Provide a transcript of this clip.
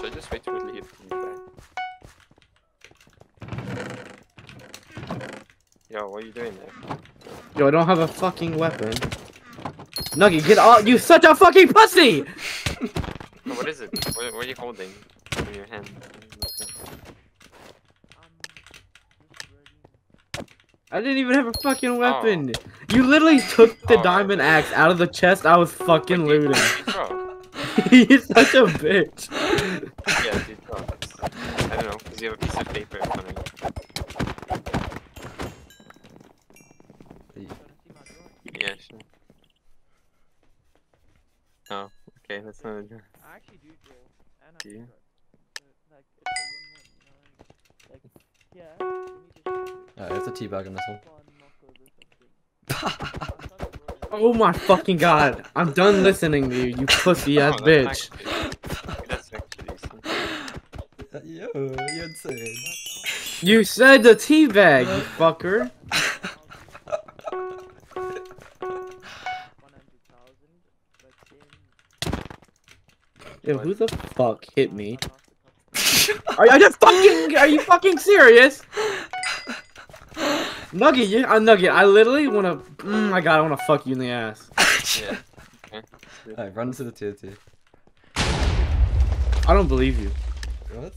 Should I just wait till me? Yo, what are you doing there? Yo, I don't have a fucking weapon. Nuggy, get off! You such a fucking pussy! Oh, what is it? What, what are you holding in your hand? I didn't even have a fucking oh. weapon. You literally took the Oh. diamond axe out of the chest I was fucking looting. Bro, You're such a bitch. yeah, dude, bro. I don't know, because you have a piece of paper in front of you. Yeah, sure. Oh, okay, that's not a joke. I actually do draw. And Do I you? Like, it's a win-win, you know? Like, yeah, we need to Yeah, you have to teabag on this one. Oh my fucking god. I'm done listening to you, you pussy oh, ass Oh, bitch. actually- That's actually. Yo, you're insane. You said the teabag, you fucker. 100,000, Yo, who the fuck hit me? Lost. Are you fucking? Are you fucking serious? Nugget, you, uh, Nugget, I literally wanna. Mm, my god, I wanna fuck you in the ass. Yeah. Alright, run into the TNT. I don't believe you. What?